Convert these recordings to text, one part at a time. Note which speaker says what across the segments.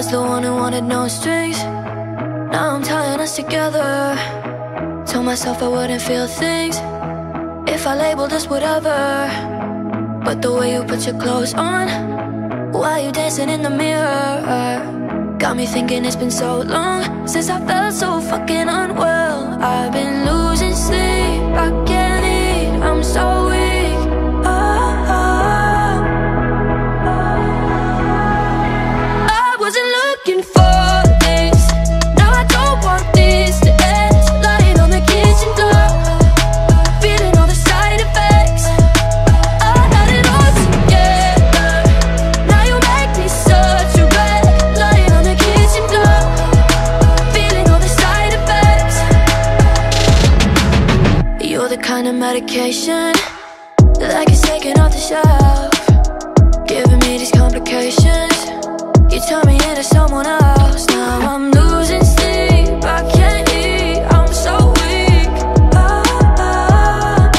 Speaker 1: the one who wanted no strings. Now I'm tying us together. Told myself I wouldn't feel things if I labeled us whatever. But the way you put your clothes on while you dancing in the mirror got me thinking it's been so long since I felt so fucking unwell. I've been losing kind of medication that gets taken off the shelf, giving me these complications. You turn me into someone else. Now I'm losing sleep. I can't eat. I'm so weak. Ah, ah.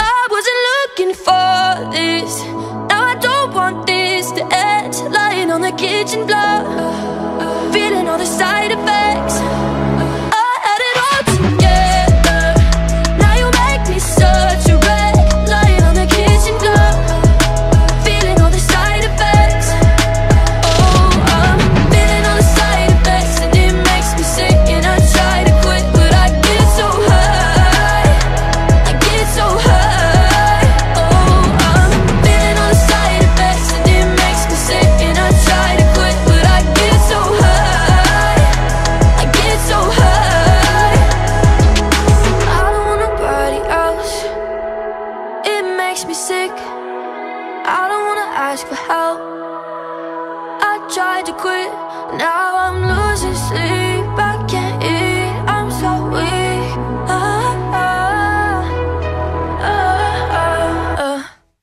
Speaker 1: I wasn't looking for this. Now I don't want this to end. Lying on the kitchen floor, feeling all the side effects. Ask for help. I tried to quit, now I'm losing.